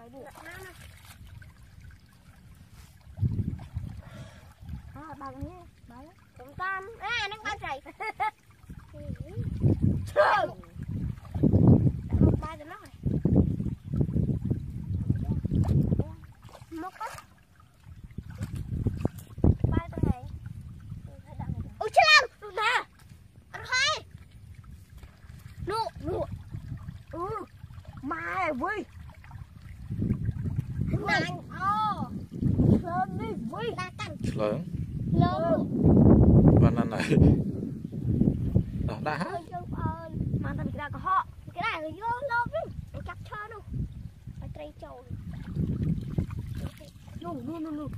妈妈 នោះនោះនោះនោះ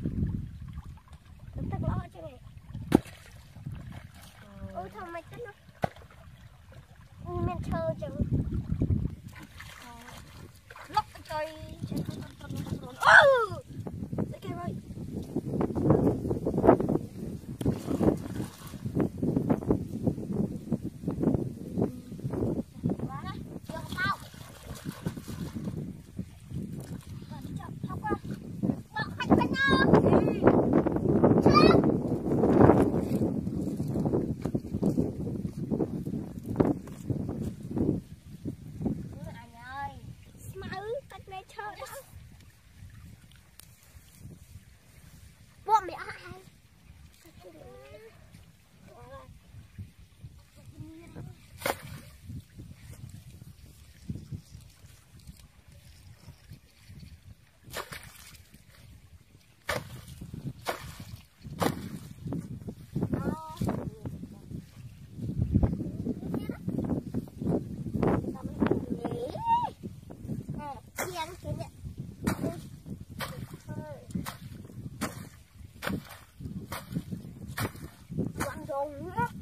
ទឹកល្អចឹងអូធ្វើម៉េចទៅនោះមានឈើចឹងលុកចុយអូ Oh,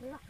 没了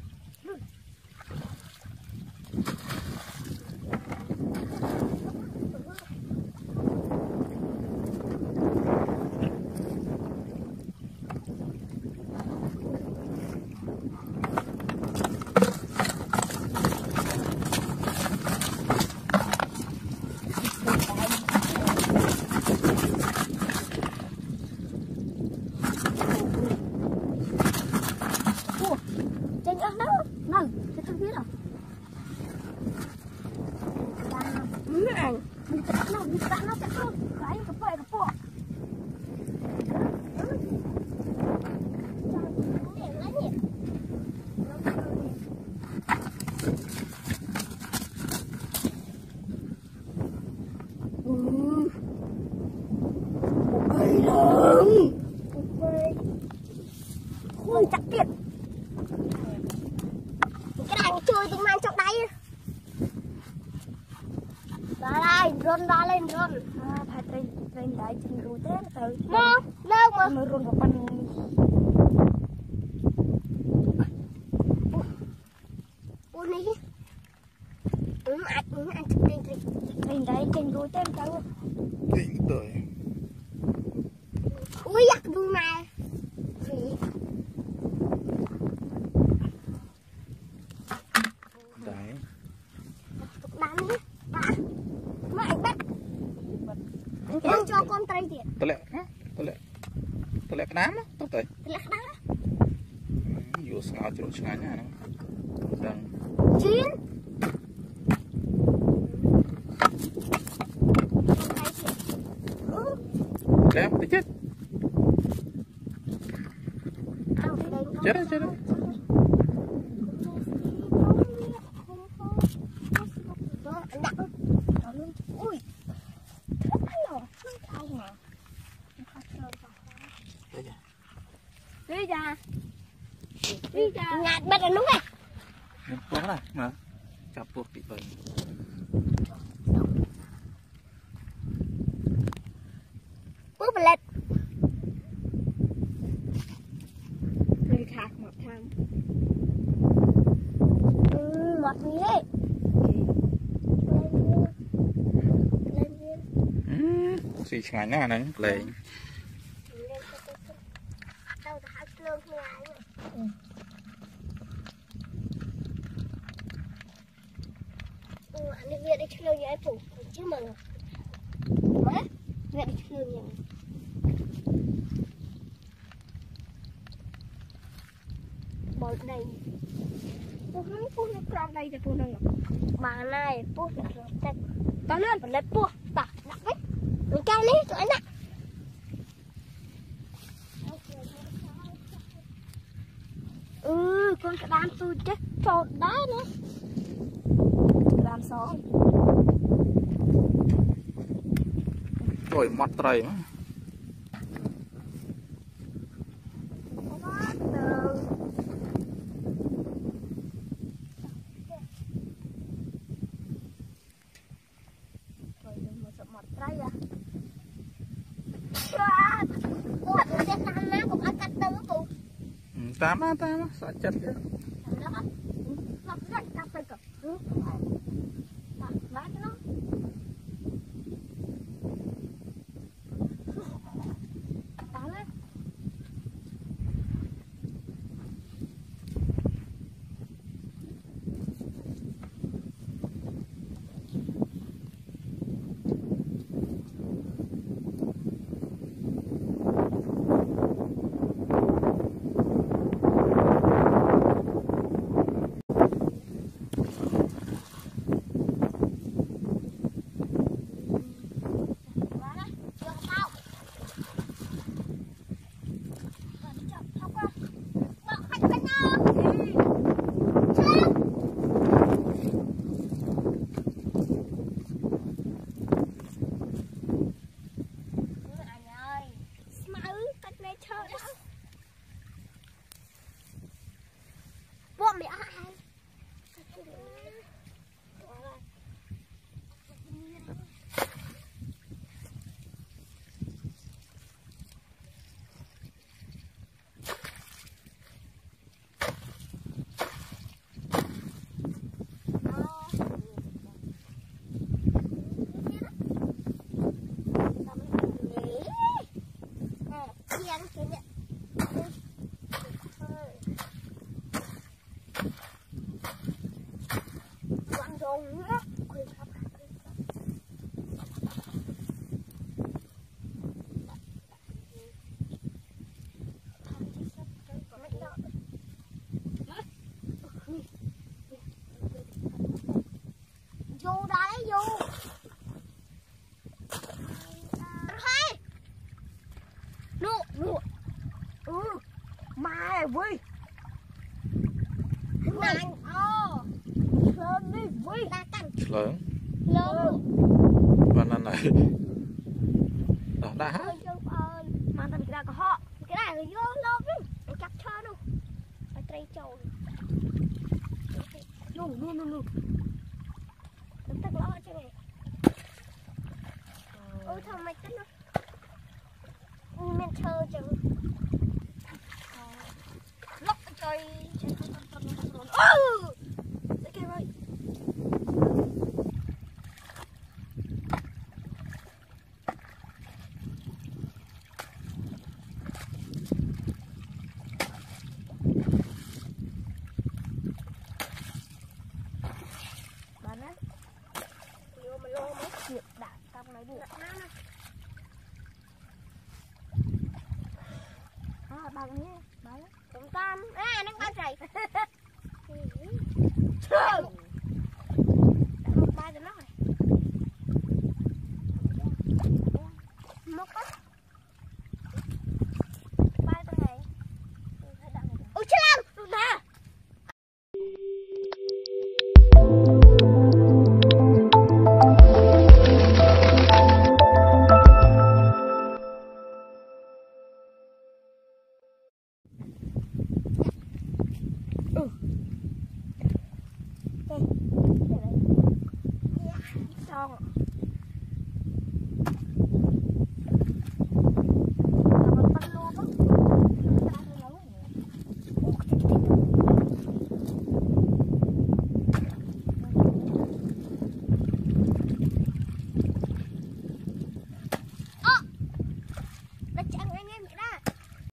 run ra lên run ថាត្រីត្រីដៃចិនរួចទេទៅ mơ lơ mà មើលរុនប្រប៉ុណ្ណឹង u ní ừ anh ừ anh chụp đi đi ត្រីដៃចិនរួចទេទៅទិញទៅ anh cho con tay tiền តលាក់តលាក់តលាក់ក្តាមទៅទៅ lắc đá យូរស្ងោរជ្រុលឆ្ងាញ់ណាហ្នឹងដឹង chín ừ ណាមើលចាប់ពោះពីបី Bước vào lên. ត្រីខាក់មកខាង Ừ, mọt như thế. Lên lên. Lên lên. ស៊ីឆ្ងាញ់ណាស់ហ្នឹងលេង Lên cho tôi xem. Đâu đã hát lương như ai nhỉ? Ừ, anh đi việc đi chơi như ai phủ chứ mà. Má, việc đi chơi như Bồi đây. ពុះហ្នឹងពុះនៅក្រោមដៃតែពុះហ្នឹង bà này bút là rồi tay to lên phải lấy bút đặt đặt đấy mình cao đi tụi anh ạ ừ con cái đám tôi chết trộn đá nữa តាមសងអុយមាត់ត្រីមកទៅមកសមុទ្រត្រីអា bút nó sẽ làm má cũng ăn cắt tớ bút តាមណាតាមណាសាច់ចិត្តទៀ នោះនោះនោះ